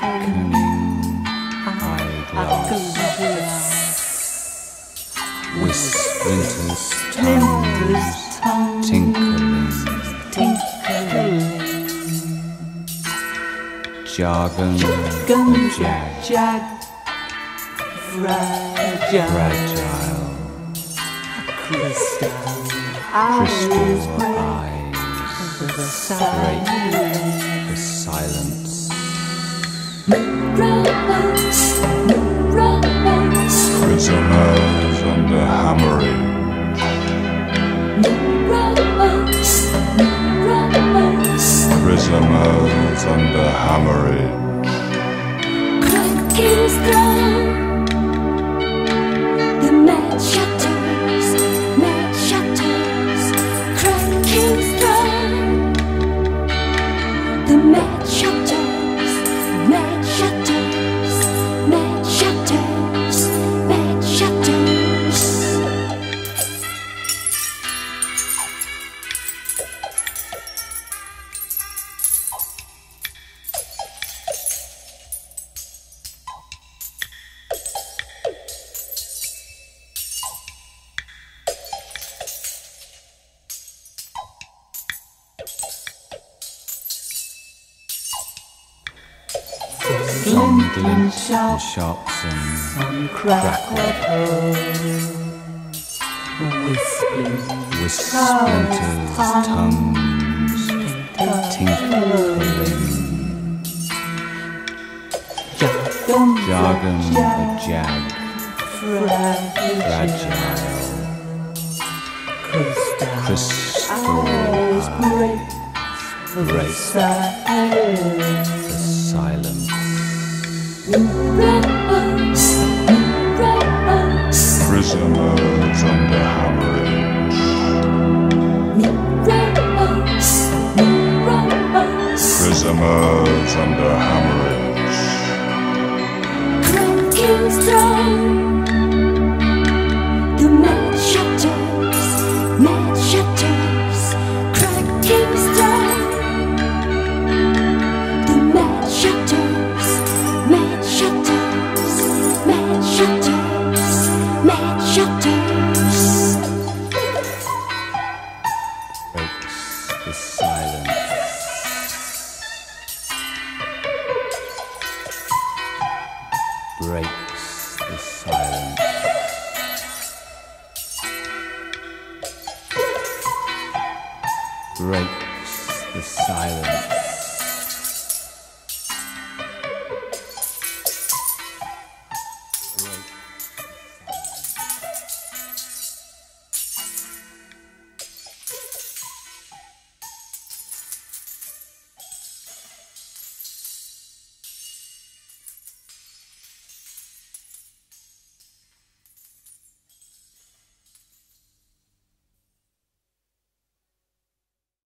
Awakening eyeglass Whistlinton's tongues Tinkling Jargon Jargon Jag Jag Fragile Fragile Crystal Crystal eyes. Great. Prisoners under hammering. Prisoners under hammering. cracking's throne. Some glint and shops and some crack of her whispering splinters, tongues tinkling, jargon jargon, a jag, fragile crystal crystal eyes eye, break break the silence. Prisoners under hammering. rose, rose. Prisoners under hammering. Cracking's throne. Breaks the silence. Breaks the silence.